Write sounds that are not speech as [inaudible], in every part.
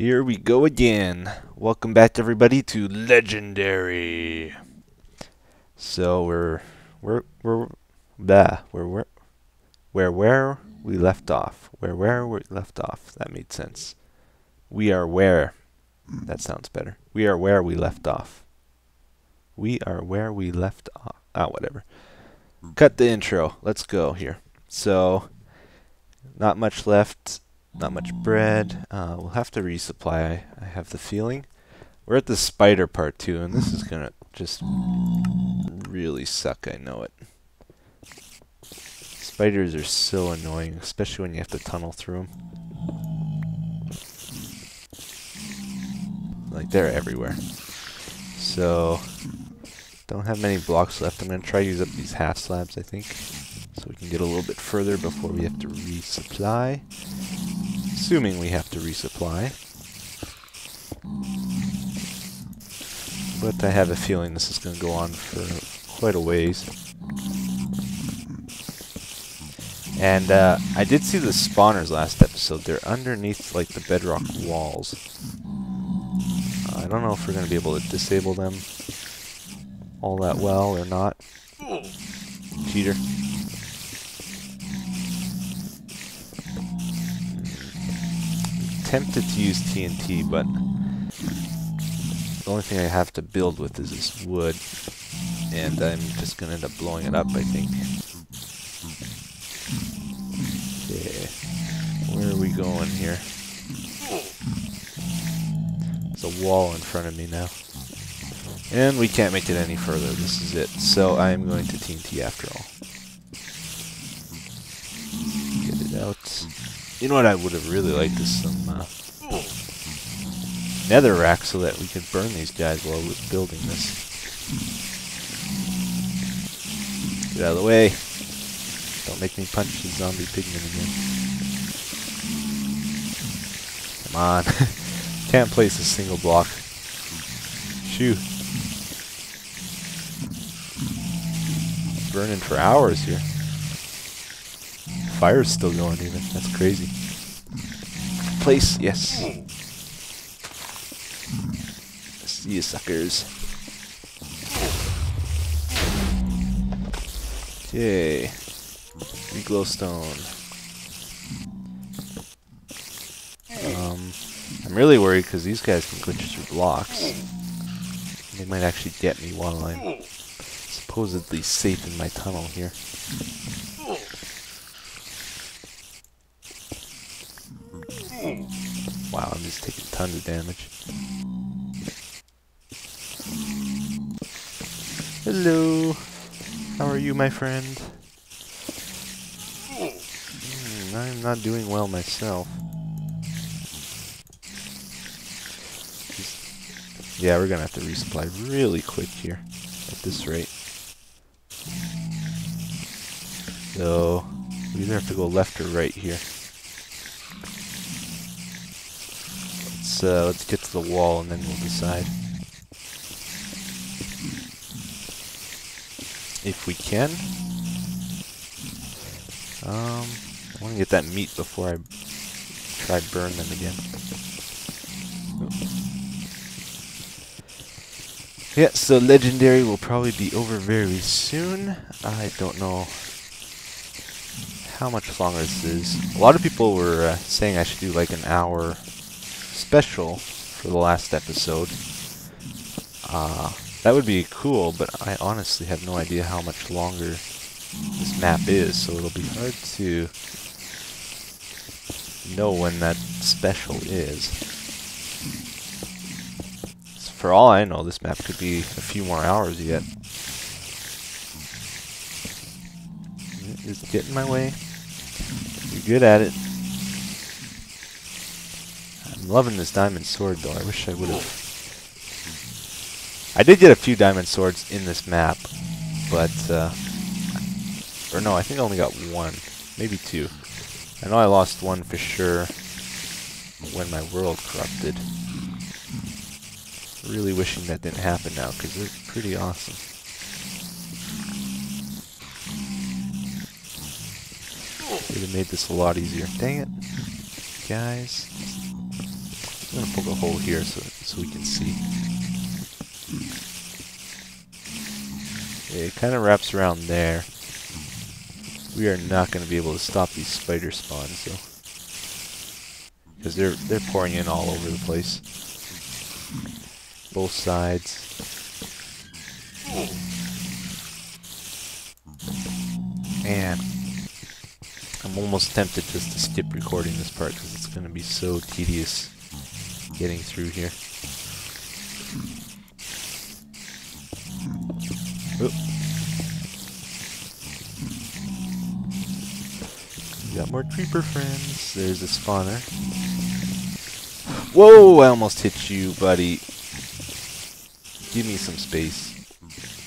Here we go again. Welcome back everybody to Legendary. So we're we're we're we're where where where we left off. Where where we left off. That made sense. We are where that sounds better. We are where we left off. We are where we left off. Ah, whatever. Cut the intro. Let's go here. So not much left not much bread. Uh, we'll have to resupply, I have the feeling. We're at the spider part too, and this is gonna just really suck, I know it. Spiders are so annoying, especially when you have to tunnel through them. Like, they're everywhere. So, don't have many blocks left. I'm gonna try to use up these half slabs, I think. So we can get a little bit further before we have to resupply assuming we have to resupply. But I have a feeling this is going to go on for quite a ways. And uh, I did see the spawners last episode. They're underneath like the bedrock walls. I don't know if we're going to be able to disable them all that well or not. Cheater. Tempted to use TNT, but the only thing I have to build with is this wood, and I'm just going to end up blowing it up, I think. Okay, where are we going here? There's a wall in front of me now. And we can't make it any further, this is it. So I am going to TNT after all. You know what I would have really liked is some uh, netherrack so that we could burn these guys while we're building this. Get out of the way. Don't make me punch the zombie pigman again. Come on. [laughs] Can't place a single block. Shoo. Burning for hours here. Fire's still going even. That's crazy. Place, yes. See you suckers. Yay. Three glowstone. Um, I'm really worried because these guys can glitch through blocks. They might actually get me while I'm supposedly safe in my tunnel here. Wow, I'm just taking tons of damage. Hello. How are you, my friend? Mm, I'm not doing well myself. Yeah, we're gonna have to resupply really quick here at this rate. So, we either have to go left or right here. Uh, let's get to the wall and then we'll decide. If we can. Um, I want to get that meat before I try burn them again. Yeah, so Legendary will probably be over very soon. I don't know how much longer this is. A lot of people were uh, saying I should do like an hour special for the last episode. Uh, that would be cool, but I honestly have no idea how much longer this map is, so it'll be hard to know when that special is. For all I know, this map could be a few more hours yet. Is it getting my way? You're good at it loving this diamond sword, though. I wish I would have... I did get a few diamond swords in this map, but... Uh, or no, I think I only got one. Maybe two. I know I lost one for sure when my world corrupted. Really wishing that didn't happen now, because they're pretty awesome. Would have made this a lot easier. Dang it. Guys. I'm gonna poke a hole here so so we can see. It kind of wraps around there. We are not going to be able to stop these spider spawns, though, because they're they're pouring in all over the place, both sides. Man, I'm almost tempted just to skip recording this part because it's going to be so tedious getting through here. Oop. We got more creeper friends. There's a spawner. Whoa! I almost hit you, buddy. Give me some space.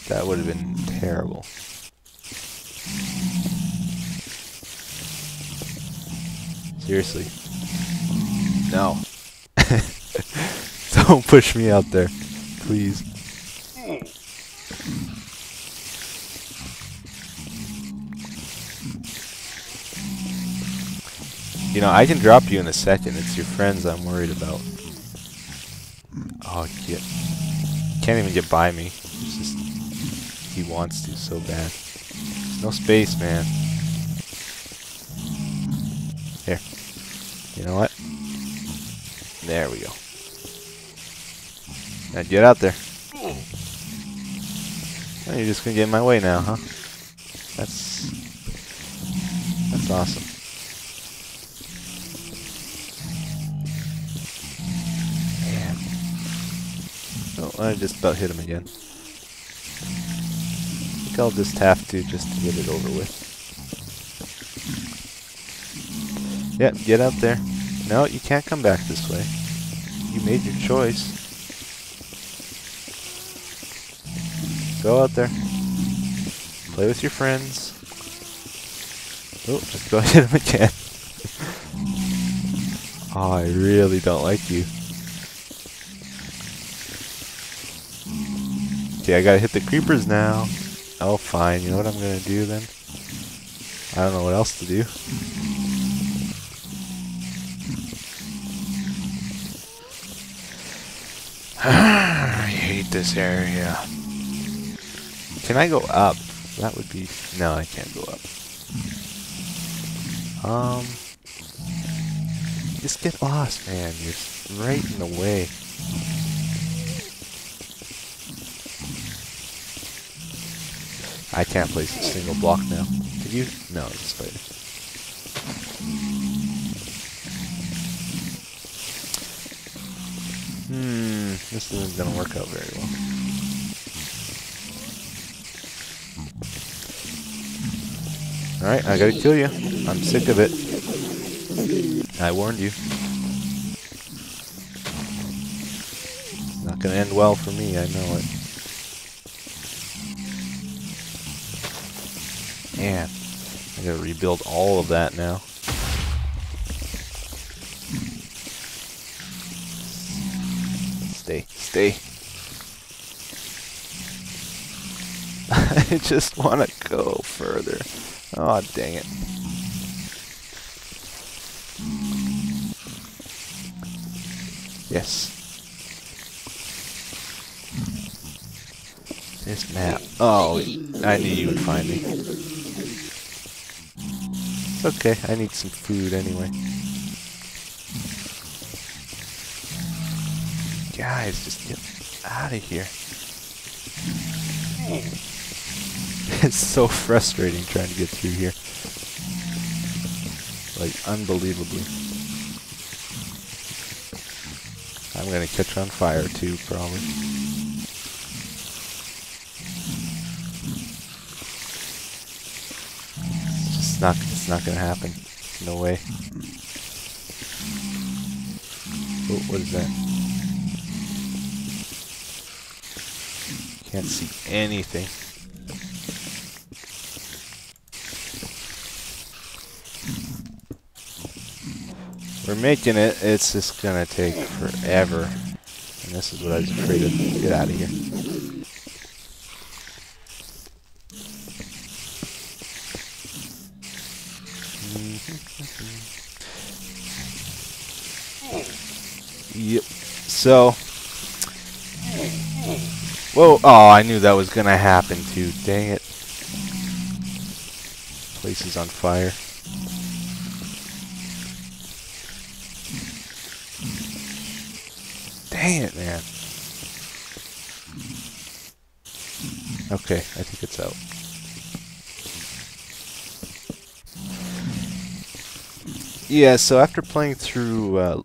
That would have been terrible. Seriously. No. Don't push me out there. Please. You know, I can drop you in a second. It's your friends I'm worried about. Oh, yeah. Can't even get by me. Just, he wants to so bad. No space, man. Here. You know what? There we go. Now get out there. Oh, you're just gonna get in my way now, huh? That's that's awesome. Man. Oh, I just about hit him again. I think I'll just have to just to get it over with. Yep, get out there. No, you can't come back this way. You made your choice. Go out there. Play with your friends. Oh, just go [laughs] hit him again. [laughs] oh, I really don't like you. Okay, I gotta hit the creepers now. Oh, fine. You know what I'm gonna do then? I don't know what else to do. [sighs] I hate this area. Can I go up? That would be... No, I can't go up. Um... Just get lost, man. You're right in the way. I can't place a single block now. Did you? No, it's spider. Hmm, this isn't gonna work out very well. Alright, I gotta kill you. I'm sick of it. I warned you. Not gonna end well for me, I know it. Man, I gotta rebuild all of that now. Stay, stay. [laughs] I just want to go further. Oh, dang it. Yes. This map. Oh, I knew you would find me. Okay, I need some food anyway. Guys, just get out of here. It's so frustrating trying to get through here. Like, unbelievably. I'm gonna catch on fire too, probably. It's not, it's not gonna happen. No way. Oh, what is that? Can't see anything. We're making it, it's just gonna take forever. And this is what I was afraid of. Get out of here. Yep. So. Whoa. Oh, I knew that was going to happen too. Dang it. Place is on fire. Dang it, man. Okay, I think it's out. Yeah, so after playing through uh,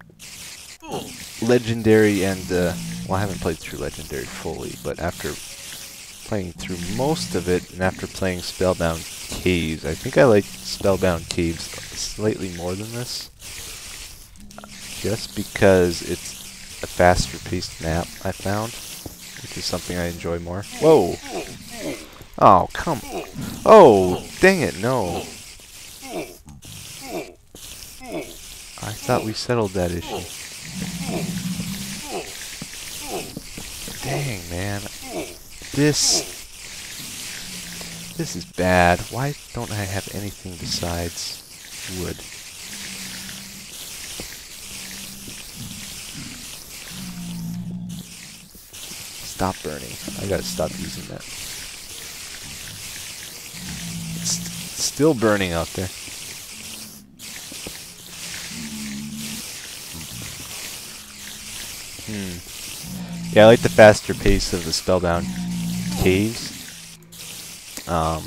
Legendary and, uh, well, I haven't played through Legendary fully, but after playing through most of it, and after playing Spellbound Caves, I think I like Spellbound Caves slightly more than this. Just because it's faster paced map, I found, which is something I enjoy more. Whoa! Oh, come. Oh, dang it, no. I thought we settled that issue. Dang, man. This... This is bad. Why don't I have anything besides wood? Stop burning. I gotta stop using that. It's still burning out there. Hmm. Yeah, I like the faster pace of the Spellbound caves. Um,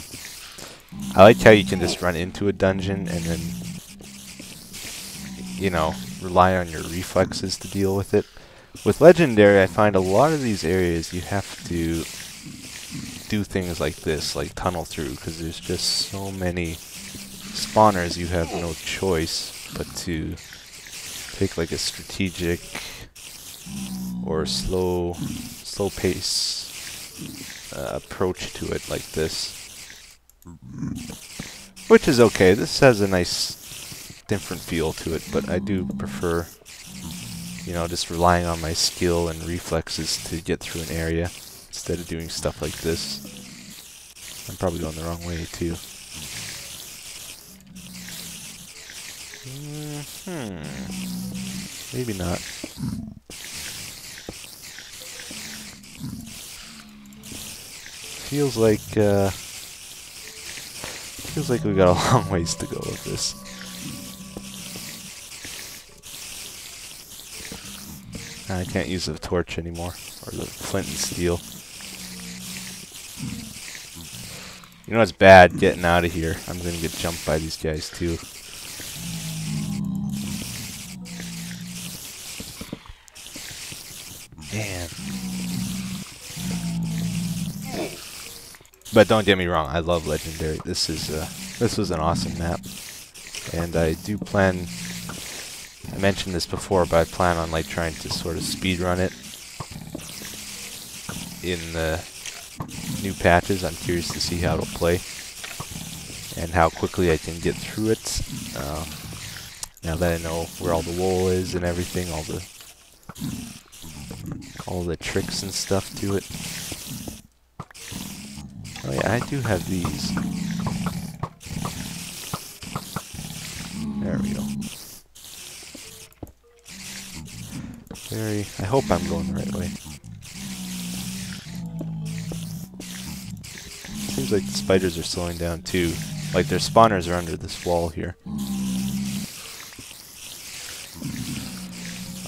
I like how you can just run into a dungeon and then, you know, rely on your reflexes to deal with it. With Legendary, I find a lot of these areas you have to do things like this, like tunnel through, because there's just so many spawners you have no choice but to take like a strategic or slow, slow pace uh, approach to it like this. Which is okay. This has a nice different feel to it, but I do prefer, you know, just relying on my skill and reflexes to get through an area instead of doing stuff like this. I'm probably going the wrong way too. Mm hmm. Maybe not. feels like uh, feels like we got a [laughs] long ways to go with this. I can't use the torch anymore, or the flint and steel. You know what's bad? Getting out of here. I'm gonna get jumped by these guys too. Man. But don't get me wrong, I love Legendary. This is uh, this was an awesome map, and I do plan. I mentioned this before, but I plan on like trying to sort of speed run it in the new patches. I'm curious to see how it'll play and how quickly I can get through it. Um, now that I know where all the wool is and everything, all the all the tricks and stuff to it. Oh yeah, I do have these. There we go. Very, I hope I'm going the right way. Seems like the spiders are slowing down too. Like their spawners are under this wall here.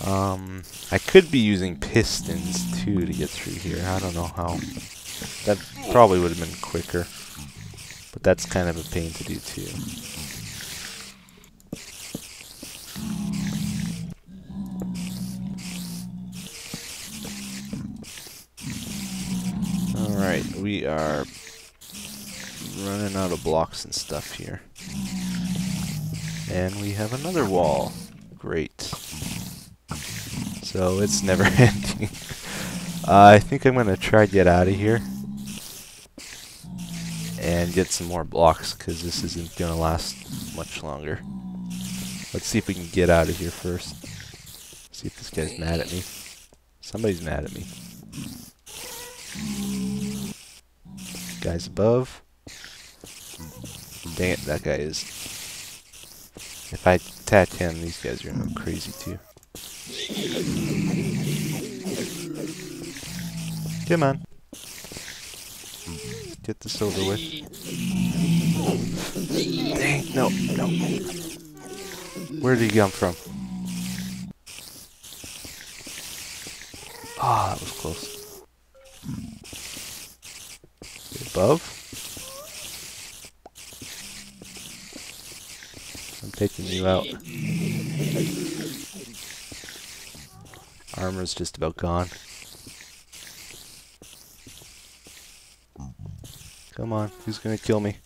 Um, I could be using pistons too to get through here. I don't know how. That probably would have been quicker. But that's kind of a pain to do too. Alright, we are running out of blocks and stuff here. And we have another wall. Great. So it's never [laughs] ending. uh, I think I'm going to try to get out of here and get some more blocks because this isn't going to last much longer. Let's see if we can get out of here first. See if this guy's mad at me. Somebody's mad at me. Guy's above. Dang it, that guy is. If I attack him, these guys are going to go crazy too. Come on. Get this over with. Dang, no, no. Where did he come from? Ah, oh, that was close. Above? I'm taking you out. Armor's just about gone. Come on, who's gonna kill me?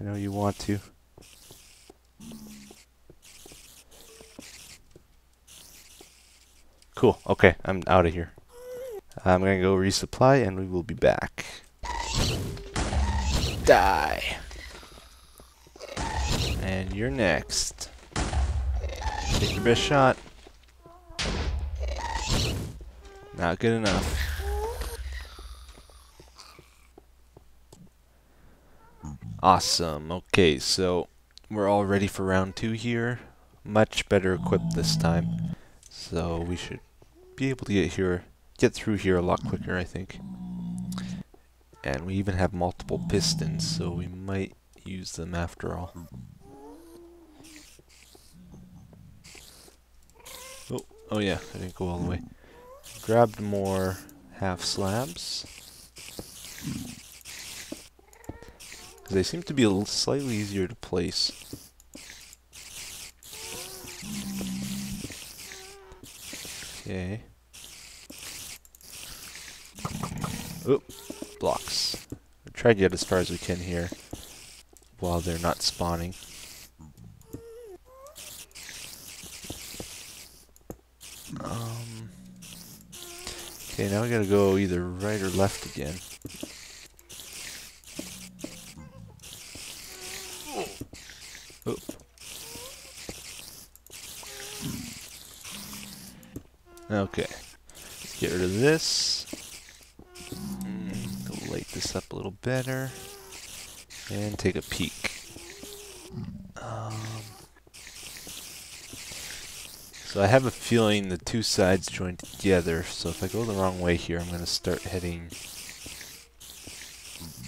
I know you want to. Cool, okay, I'm out of here. I'm gonna go resupply and we will be back. Die. And you're next. Take your best shot. Not good enough. Awesome. Okay, so we're all ready for round two here. Much better equipped this time. So we should be able to get here, get through here a lot quicker, I think. And we even have multiple pistons, so we might use them after all. Oh, oh yeah, I didn't go all the way. Grabbed more half slabs. They seem to be a little slightly easier to place. Okay. Oop, blocks. We'll try to get as far as we can here while they're not spawning. Um, okay, now we gotta go either right or left again. Okay. Let's get rid of this. Light this up a little better. And take a peek. Um, so I have a feeling the two sides join together, so if I go the wrong way here, I'm going to start heading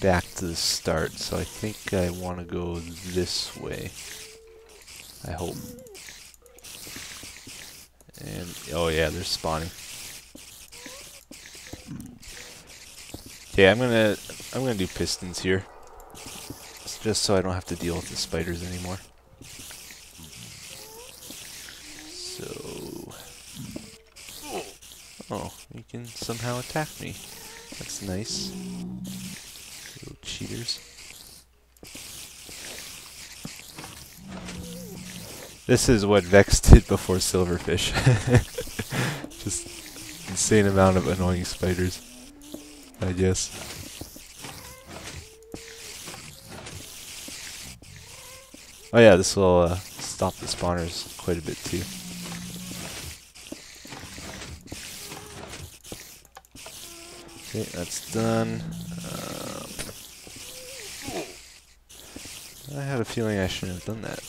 back to the start. So I think I want to go this way. I hope. And oh yeah, they're spawning. Okay, I'm gonna I'm gonna do pistons here. Just so I don't have to deal with the spiders anymore. So Oh, you can somehow attack me. That's nice. Little cheaters. This is what Vechs [laughs] did before Silverfish. [laughs] Just insane amount of annoying spiders, I guess. Oh yeah, this will uh, stop the spawners quite a bit too. Okay, that's done. Uh, I had a feeling I shouldn't have done that.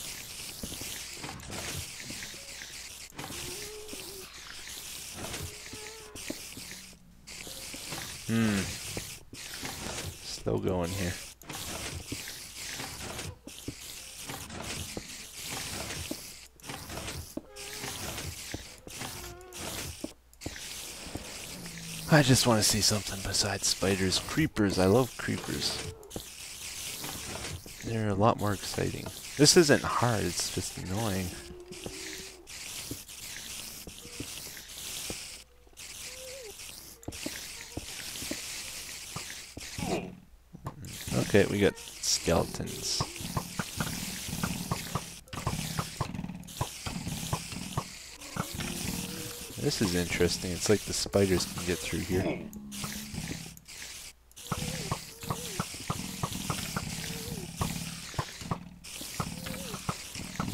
Hmm. Slow going here. I just want to see something besides spiders. Creepers. I love creepers. They're a lot more exciting. This isn't hard, it's just annoying. Okay, we got skeletons. This is interesting. It's like the spiders can get through here.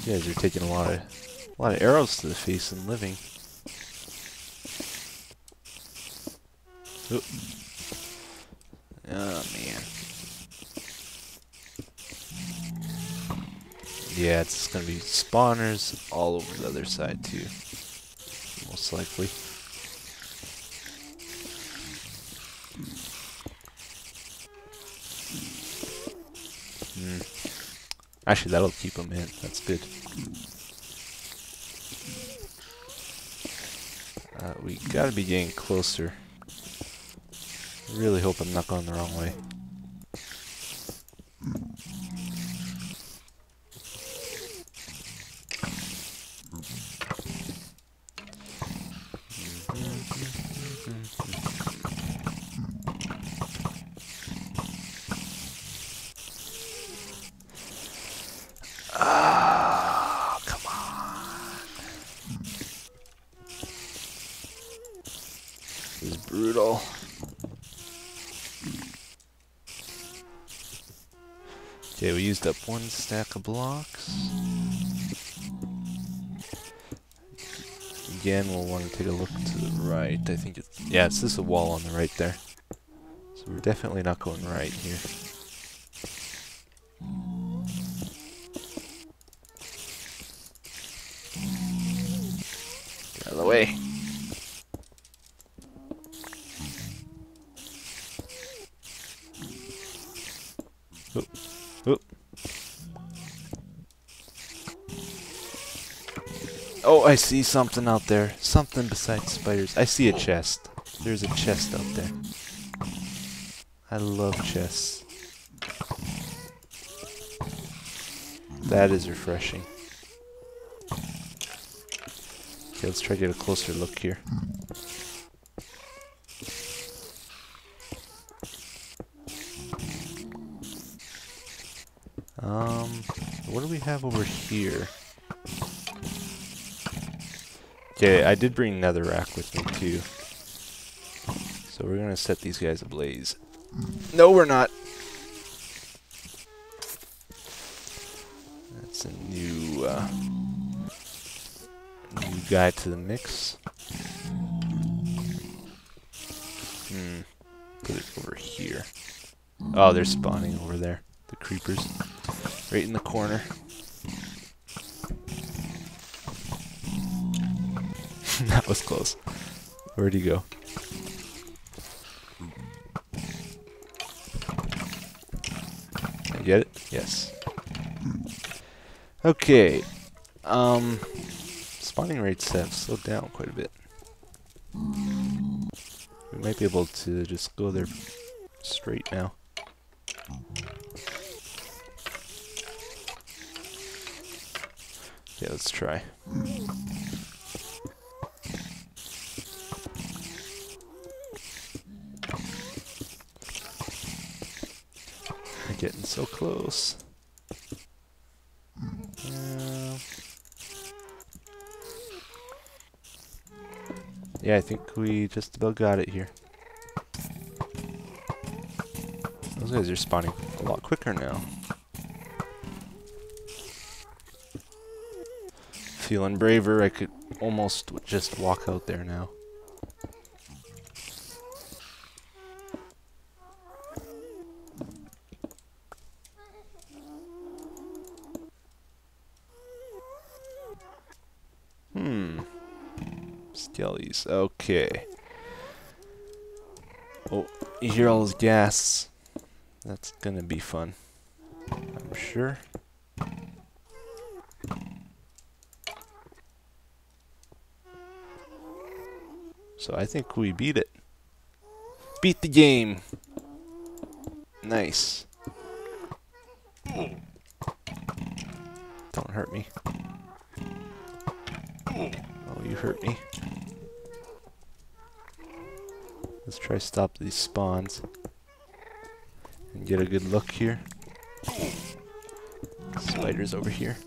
You guys are taking a lot of a lot of arrows to the face and living. Oh man. Yeah, it's gonna be spawners all over the other side too. Most likely. Hmm. Actually, that'll keep them in. That's good. Uh, we gotta be getting closer. Really hope I'm not going the wrong way. Ah, come on. This is brutal. Okay, we used up one stack of blocks. Again, we'll want to take a look to the right. I think it's... Yeah, it's just a wall on the right there. So we're definitely not going right here. Get out of the way. Oop. Oh, I see something out there. Something besides spiders. I see a chest. There's a chest out there. I love chests. That is refreshing. Okay, let's try to get a closer look here. Um, what do we have over here? Okay, I did bring netherrack with me too. So we're gonna set these guys ablaze. No, we're not. That's a new, uh, new guy to the mix. Hmm. Put it over here. Oh, they're spawning over there. The creepers. Right in the corner. [laughs] that was close. Where'd he go? I get it? Yes. Okay. Um, spawning rates have slowed down quite a bit. We might be able to just go there straight now. Yeah, let's try. Getting so close. Uh, yeah, I think we just about got it here. Those guys are spawning a lot quicker now. Feeling braver, I could almost just walk out there now. Hmm. Okay. Oh, you hear all those ghasts. That's gonna be fun. I'm sure. So I think we beat it. Beat the game. Nice. Don't hurt me. Oh, you hurt me. Let's try stop these spawns. And get a good look here. Spiders over here.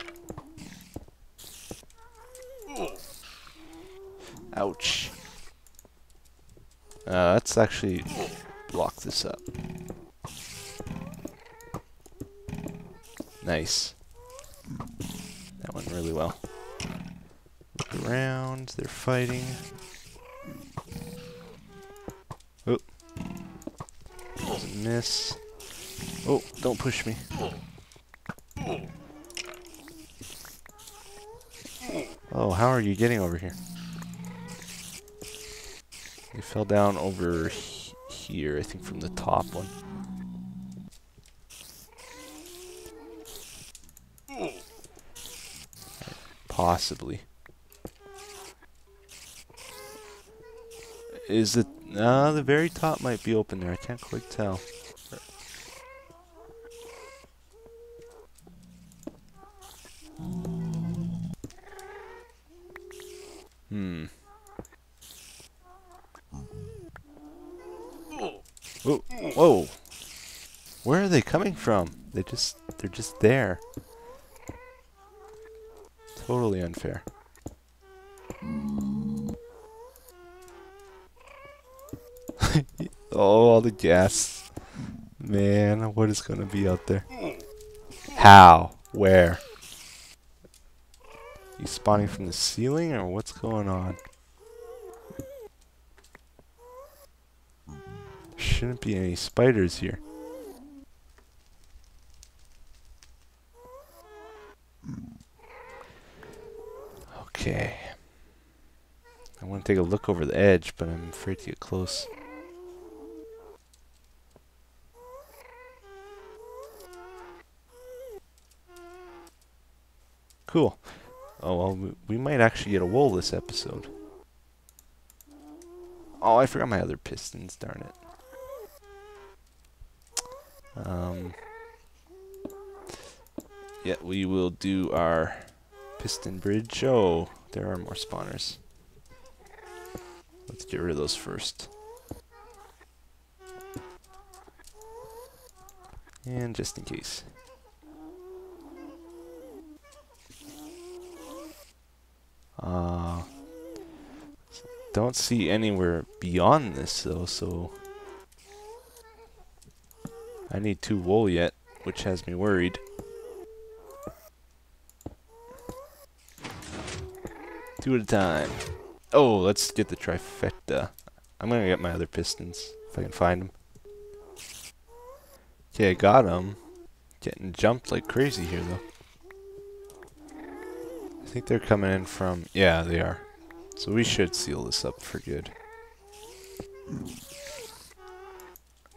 Ouch. Uh, let's actually block this up. Nice. That went really well. Look around, they're fighting. Miss. Oh, don't push me. Oh, how are you getting over here? They fell down over he here, I think from the top one. Possibly. Is it? Uh, the very top might be open there. I can't quite tell. Hmm. Whoa. Whoa. Where are they coming from? They just they're just there. Totally unfair. Oh, all the ghasts. Man, what is gonna be out there? How? Where? You spawning from the ceiling or what's going on? Shouldn't be any spiders here. Okay. I want to take a look over the edge, but I'm afraid to get close. Cool. Oh, well, we might actually get a wool this episode. Oh, I forgot my other pistons, darn it. Um, yeah, we will do our piston bridge. Oh, there are more spawners. Let's get rid of those first. And just in case. Uh, don't see anywhere beyond this though, so I need two wool yet, which has me worried. Two at a time. Oh, let's get the trifecta. I'm gonna get my other pistons, if I can find them. Okay, I got them. Getting jumped like crazy here, though. I think they're coming in from... Yeah, they are. So we should seal this up for good.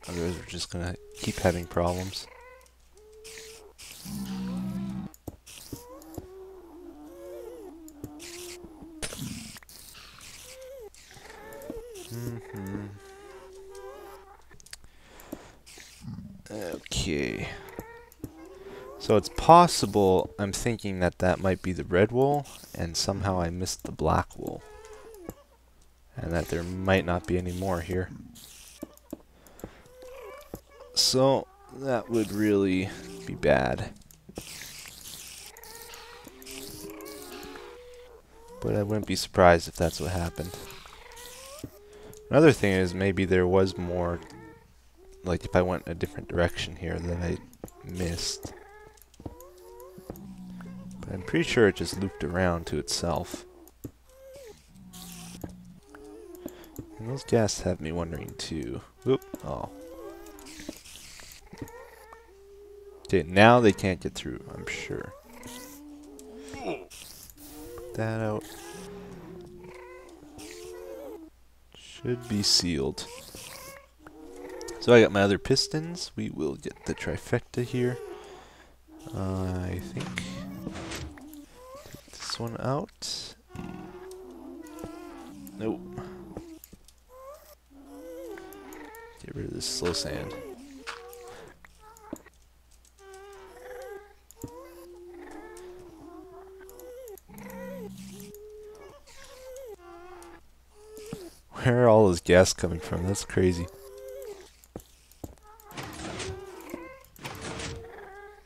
Otherwise we're just gonna keep having problems. Mm -hmm. Okay. So it's possible I'm thinking that that might be the red wool, and somehow I missed the black wool. And that there might not be any more here. So, that would really be bad. But I wouldn't be surprised if that's what happened. Another thing is maybe there was more, like if I went a different direction here that I missed. I'm pretty sure it just looped around to itself. And those ghasts have me wondering too. Whoop. Oh. Okay, now they can't get through, I'm sure. Put that out. Should be sealed. So I got my other pistons. We will get the trifecta here. Uh, I think. This one out. Nope. Get rid of this soul sand. Where are all those ghasts coming from? That's crazy.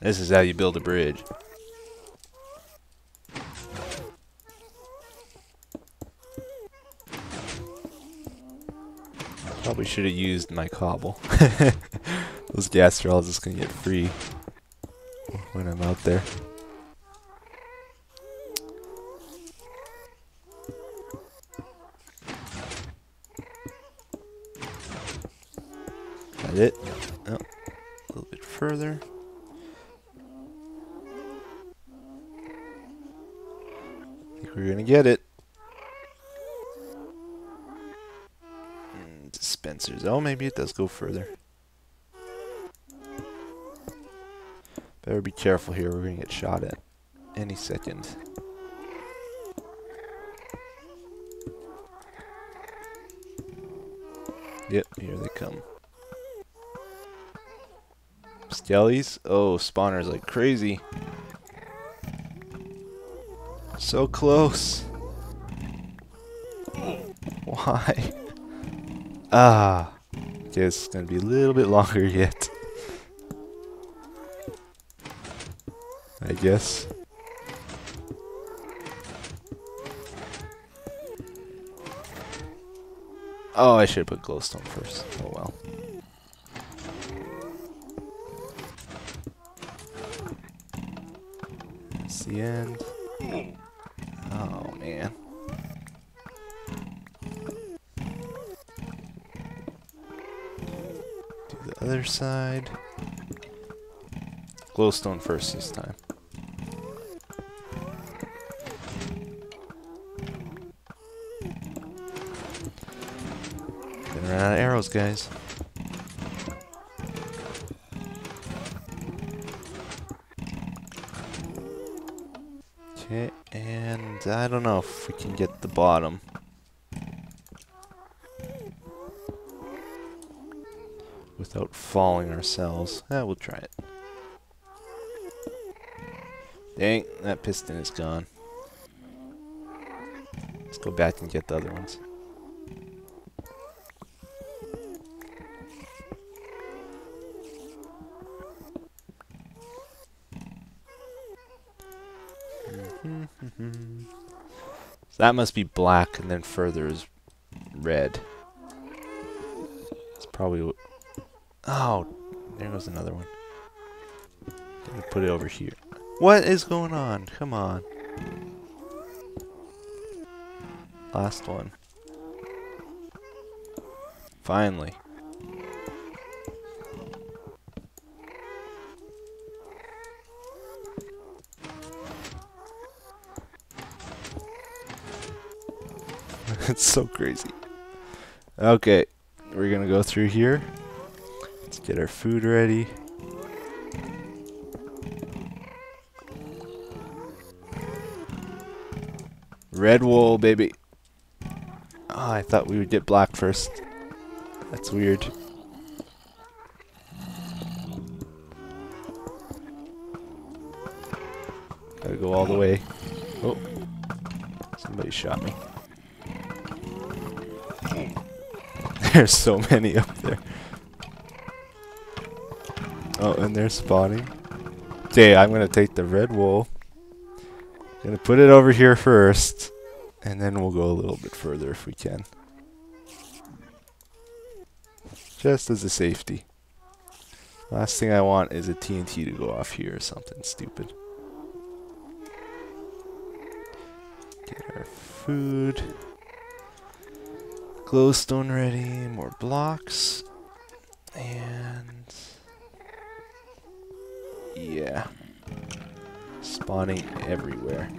This is how you build a bridge. Probably should have used my cobble. [laughs] Those ghasts are all just gonna get free when I'm out there. That it. Oh, a little bit further. I think we're gonna get it. Oh, maybe it does go further. Better be careful here. We're going to get shot at any second. Yep, here they come. Skellies? Oh, spawners like crazy. So close. [laughs] Why? Ah. Guess it's gonna be a little bit longer [laughs] yet. I guess. Oh, I should have put glowstone first. Oh well. It's the end. Oh man. Other side. Glowstone first this time. Gonna run out of arrows, guys. Okay, and I don't know if we can get the bottom. Without falling ourselves. Eh, we'll try it. Dang, that piston is gone. Let's go back and get the other ones. [laughs] so that must be black, and then further is red. It's probably. Oh, there goes another one. Put it over here. What is going on? Come on. Last one. Finally. [laughs] it's so crazy. Okay, we're gonna go through here. Let's get our food ready. Red wool, baby. Oh, I thought we would get black first. That's weird. Gotta go all the way. Oh, somebody shot me. [laughs] There's so many up there. Oh, and they're spawning. Okay, I'm gonna take the red wool. Gonna put it over here first. And then we'll go a little bit further if we can. Just as a safety. Last thing I want is a TNT to go off here or something stupid. Get our food. Glowstone ready, more blocks. And yeah. Spawning everywhere.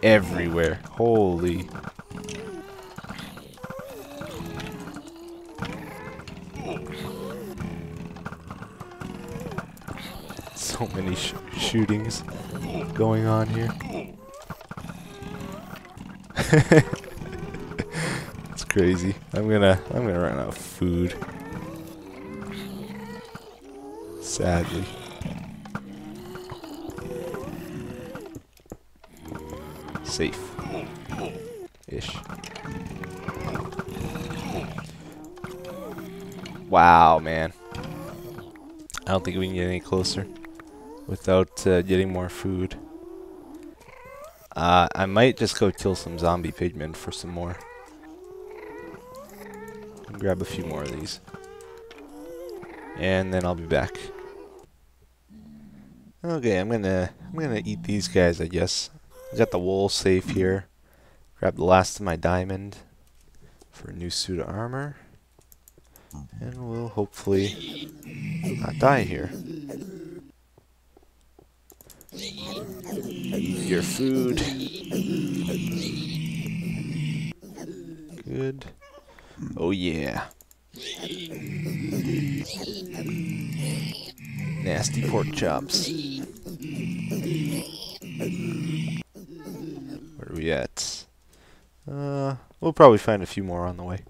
Everywhere. Holy. So many sh shootings going on here. [laughs] it's crazy. I'm gonna I'm gonna run out of food. Sadly. Safe. Ish. Wow, man. I don't think we can get any closer without uh, getting more food. Uh, I might just go kill some zombie pigmen for some more. Grab a few more of these. And then I'll be back. Okay, I'm gonna I'm gonna eat these guys, I guess. I got the wool safe here. Grab the last of my diamond for a new suit of armor. And we'll hopefully not die here. Your food. Good. Oh yeah. Nasty pork chops. At? Uh, we'll probably find a few more on the way.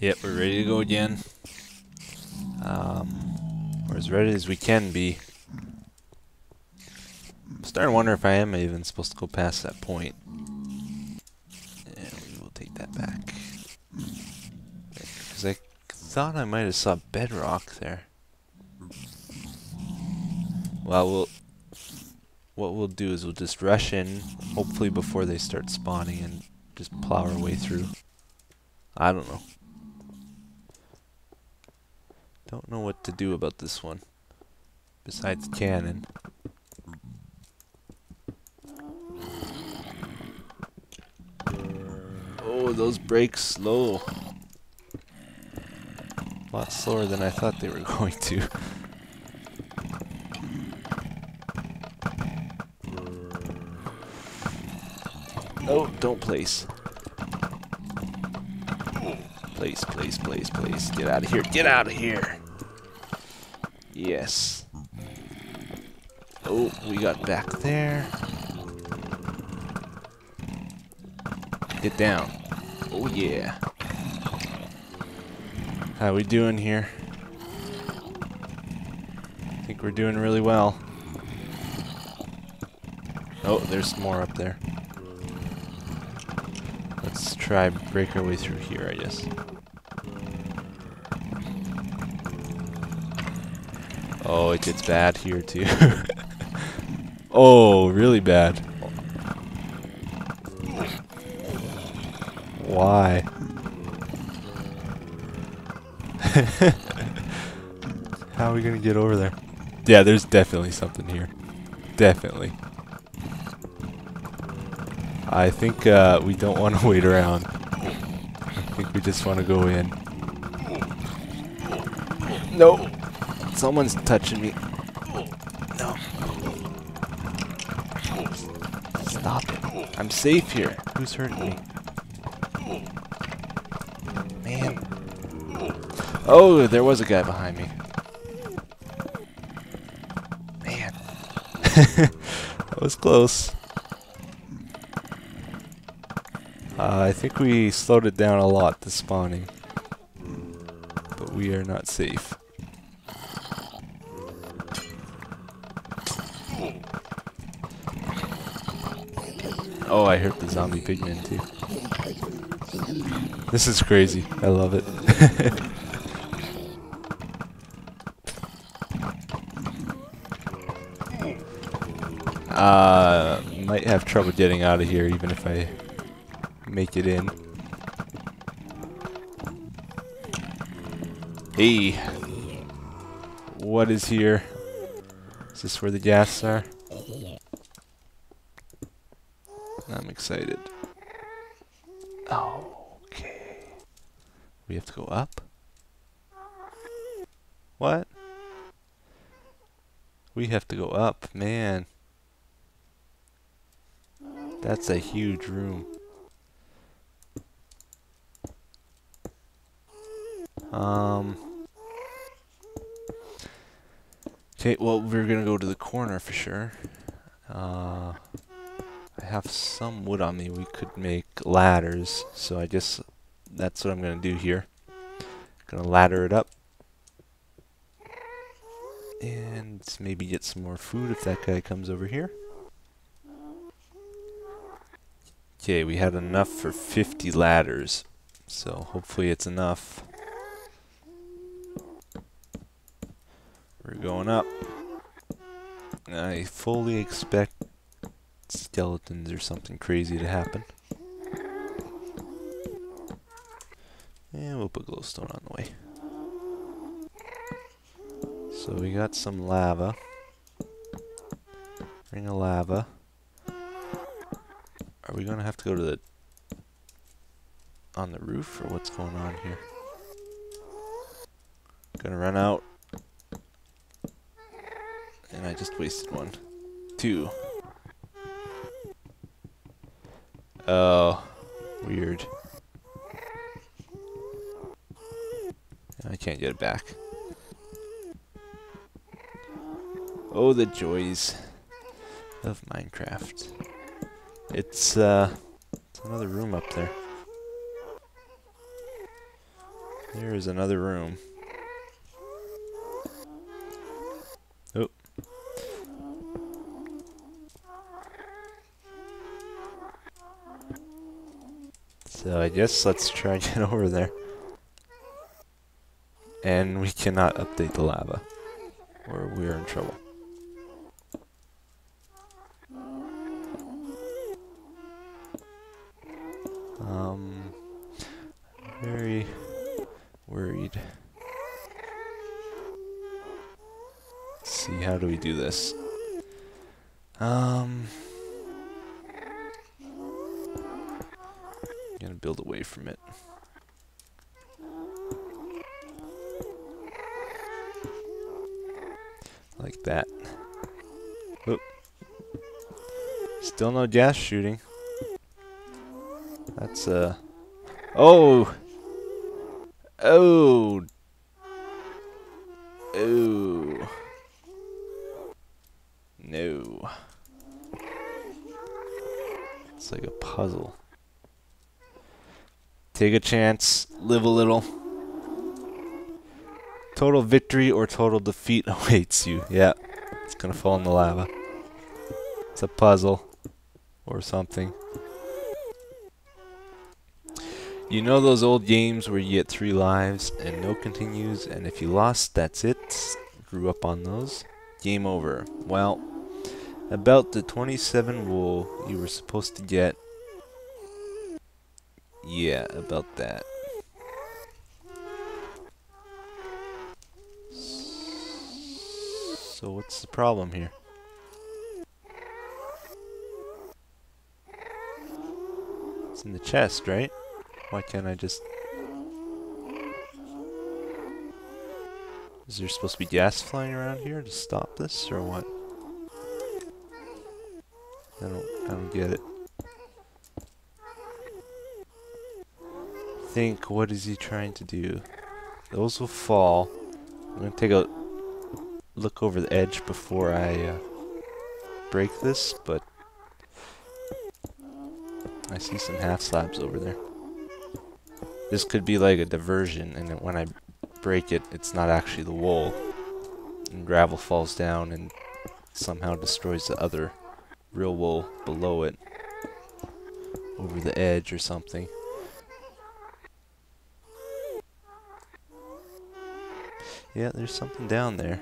Yep, we're ready to go again. Um, we're as ready as we can be. I'm starting to wonder if I am even supposed to go past that point. And we will take that back. Because I thought I might have saw bedrock there. Well, we'll what we'll do is we'll just rush in, hopefully before they start spawning, and just plow our way through. I don't know. Don't know what to do about this one. Besides cannon. Oh, those breaks slow. A lot slower than I thought they were [laughs] going to. Oh, don't place. Place, place, place, place. Get out of here. Get out of here. Yes. Oh, we got back there. Get down. Oh, yeah. How we doing here? I think we're doing really well. Oh, there's more up there. Try break our way through here, I guess. Oh, it gets bad here too. [laughs] oh, really bad. Why? [laughs] How are we gonna get over there? Yeah, there's definitely something here. Definitely. I think uh, we don't want to [laughs] wait around. I think we just want to go in. No! Someone's touching me. No. Stop it. I'm safe here. Who's hurting me? Man. Oh, there was a guy behind me. Man. [laughs] that was close. Uh, I think we slowed it down a lot, the spawning. But we are not safe. Oh, I hurt the zombie pigman too. This is crazy. I love it. [laughs] uh, might have trouble getting out of here even if I make it in. Hey. What is here? Is this where the ghasts are? I'm excited. Okay. We have to go up? What? We have to go up, man. That's a huge room. Um. Okay, well, we're gonna go to the corner for sure. Uh, I have some wood on me. We could make ladders, so I guess that's what I'm gonna do here. Gonna ladder it up. And maybe get some more food if that guy comes over here. Okay, we had enough for 50 ladders. So hopefully it's enough. We're going up. I fully expect skeletons or something crazy to happen. And we'll put glowstone on the way. So we got some lava. Ring of lava. Are we gonna have to go to the on the roof or what's going on here? Gonna run out. Just wasted one. Two. Oh. Weird. I can't get it back. Oh, the joys of Minecraft. It's, uh, it's another room up there. There is another room. So I guess let's try and get [laughs] over there. And we cannot update the lava. Or we're in trouble. Um, very worried. Let's see, how do we do this? Um, build away from it. Like that. Oop. Still no ghasts shooting. That's uh Oh Oh Oh No It's like a puzzle. Take a chance, live a little. Total victory or total defeat [laughs] awaits you. Yeah, it's gonna fall in the lava. It's a puzzle. Or something. You know those old games where you get three lives and no continues, and if you lost, that's it? Grew up on those. Game over. Well, about the 27 wool you were supposed to get. Yeah, about that. So what's the problem here? It's in the chest, right? Why can't I just... Is there supposed to be ghasts flying around here to stop this, or what? I don't, I don't get it. Think, what is he trying to do? Those will fall. I'm gonna take a look over the edge before I uh, break this, but I see some half slabs over there. This could be like a diversion, and when I break it, it's not actually the wool. And gravel falls down and somehow destroys the other real wool below it. Over the edge or something. Yeah, there's something down there.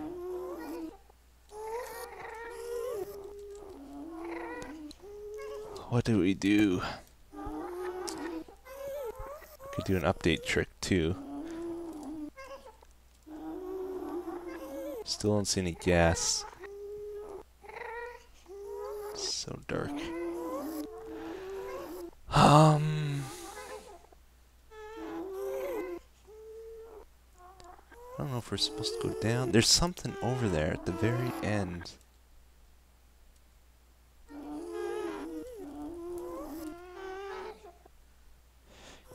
What do we do? Could do an update trick too. Still don't see any ghasts. So dark. Um. I don't know if we're supposed to go down. There's something over there at the very end.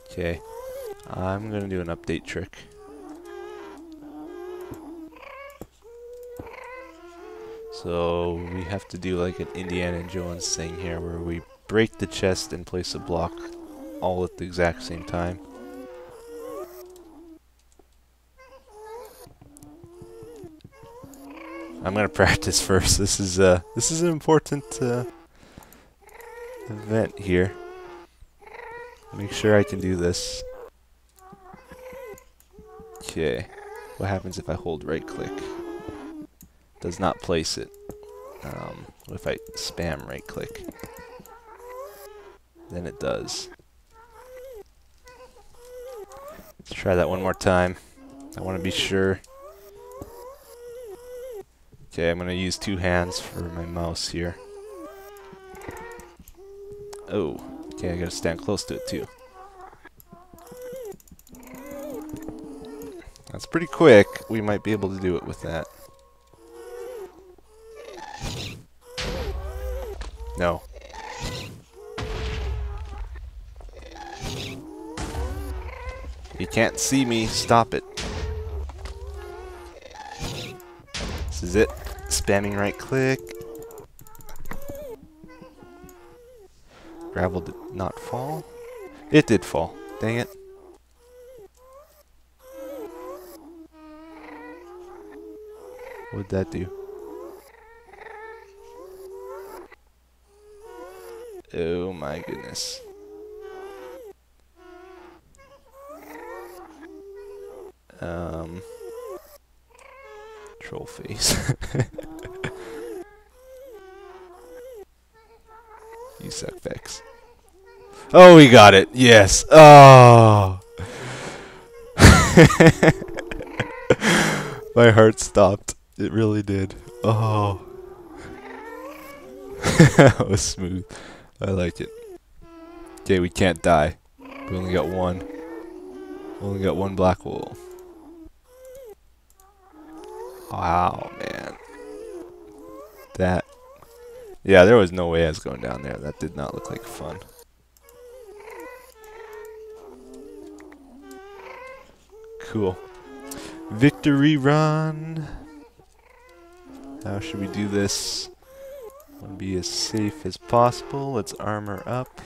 Okay. I'm gonna do an update trick. So we have to do like an Indiana Jones thing here where we break the chest and place a block all at the exact same time. I'm gonna [laughs] practice first. This is uh this is an important uh, event here. Make sure I can do this. Okay. What happens if I hold right click? Does not place it. Um, what if I spam right click? Then it does. Let's try that one more time. I want to be sure. Okay, I'm to use two hands for my mouse here. Oh, okay, I gotta stand close to it too. That's pretty quick. We might be able to do it with that. No. You can't see me. Stop it. This is it. Spamming right click. Gravel did not fall. It did fall. Dang it. What'd that do? Oh my goodness. Um, troll face. [laughs] you suck, Vechs. Oh, we got it. Yes. Oh. [laughs] My heart stopped. It really did. Oh. [laughs] that was smooth. I like it. Okay, we can't die. We only got one. We only got one black wool. Wow, man. That. Yeah, there was no way I was going down there. That did not look like fun. Cool. Victory run. How should we do this? Want to be as safe as possible. Let's armor up.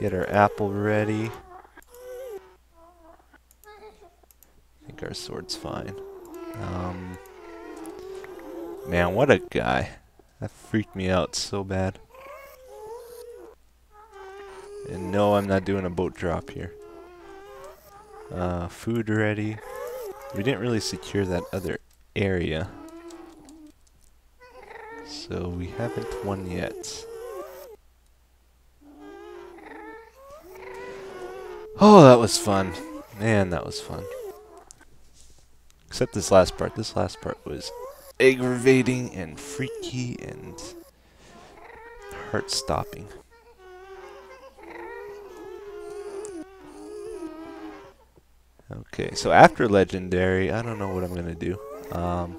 Get our apple ready. I think our sword's fine. Um, man, what a guy. That freaked me out so bad. And no, I'm not doing a boat drop here. Uh, food ready. We didn't really secure that other area. So we haven't won yet. Oh, that was fun. Man, that was fun. Except this last part. This last part was aggravating and freaky and heart-stopping. Okay, so after Legendary, I don't know what I'm going to do. Um,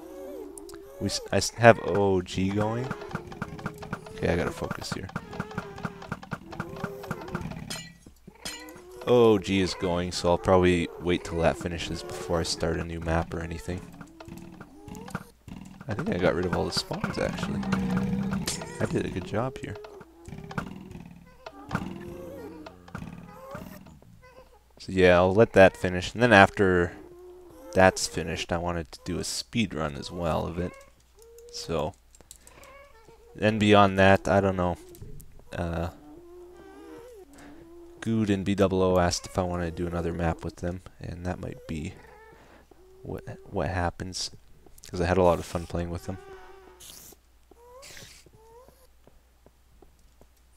we I have OG going. Okay, I gotta focus here. OG is going, so I'll probably wait till that finishes before I start a new map or anything. I think I got rid of all the spawns, actually. I did a good job here. So yeah, I'll let that finish, and then after that's finished, I wanted to do a speed run as well of it. So, then beyond that, I don't know. Uh, Guude and BdoubleO asked if I wanted to do another map with them, and that might be what what happens, because I had a lot of fun playing with them.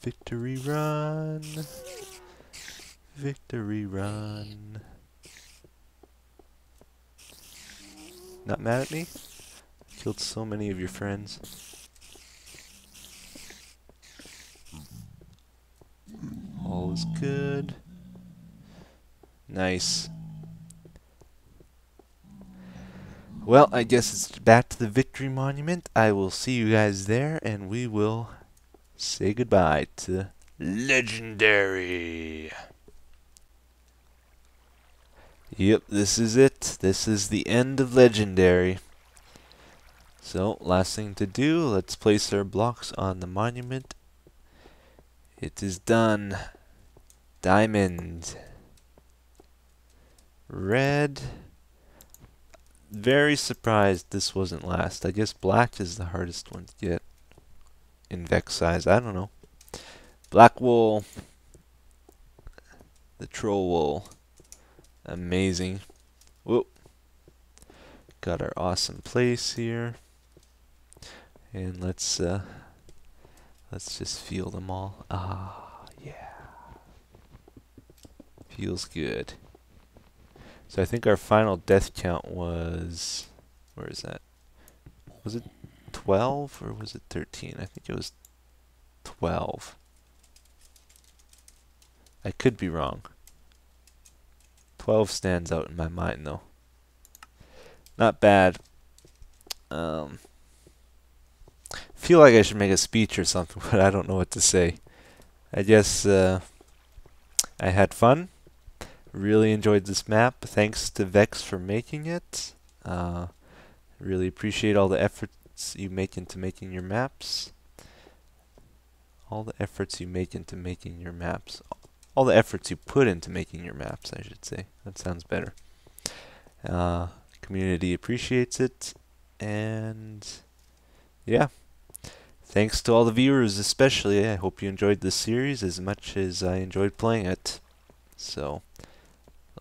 Victory run! Victory run! Not mad at me? Killed so many of your friends. All is good. Nice. Well, I guess it's back to the Victory Monument. I will see you guys there, and we will say goodbye to Legendary. Yep, this is it. This is the end of Legendary. So, last thing to do, let's place our blocks on the monument. It is done. Diamond. Red. Very surprised this wasn't last. I guess black is the hardest one to get in Vechs size. I don't know. Black wool. The troll wool. Amazing. Whoop. Got our awesome place here. And let's uh, let's just feel them all. Ah, yeah. Feels good. So I think our final death count was where is that? Was it 12 or was it 13? I think it was 12. I could be wrong. 12 stands out in my mind though. Not bad. Um feel like I should make a speech or something, [laughs] but I don't know what to say. I guess uh, I had fun. Really enjoyed this map. Thanks to Vechs for making it. Uh, really appreciate all the efforts you make into making your maps. All the efforts you make into making your maps. All the efforts you put into making your maps, I should say. That sounds better. Uh, community appreciates it. And yeah. Thanks to all the viewers, especially. I hope you enjoyed this series as much as I enjoyed playing it. So,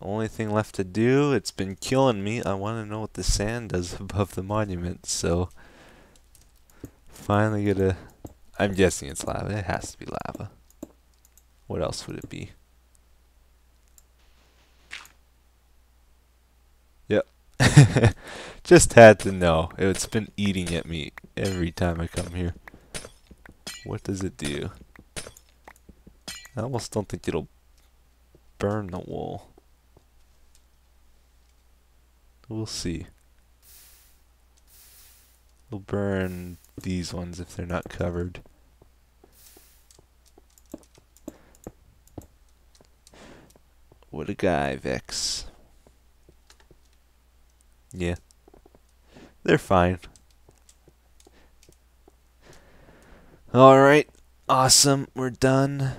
only thing left to do, it's been killing me. I want to know what the sand does [laughs] above the monument, so finally gonna. I'm guessing it's lava. It has to be lava. What else would it be? Yep. [laughs] Just had to know. It's been eating at me every time I come here. What does it do? I almost don't think it'll burn the wool. We'll see. We'll burn these ones if they're not covered. What a guy, Vechs. Yeah. They're fine. Alright. Awesome. We're done.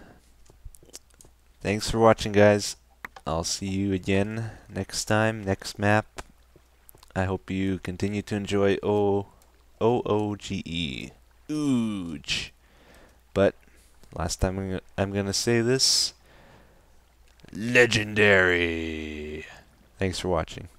Thanks for watching, guys. I'll see you again next time, next map. I hope you continue to enjoy O O O G E. Ooge. But last time I'm gonna, I'm gonna say this. Legendary. Thanks for watching.